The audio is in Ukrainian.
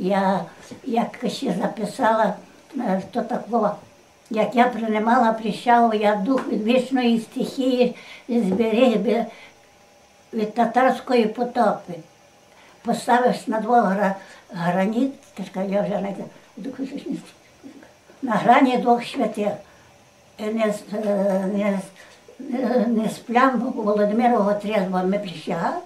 Я як ще записала, е, то що такого, як я приймала прищаву, я дух від вічної стихії зберіг би від татарської потопи. Поставився на двох граніт, така я вже не на грані двох святих. Е, не, е, не, не сплям Володимирового трезвого ми присягали,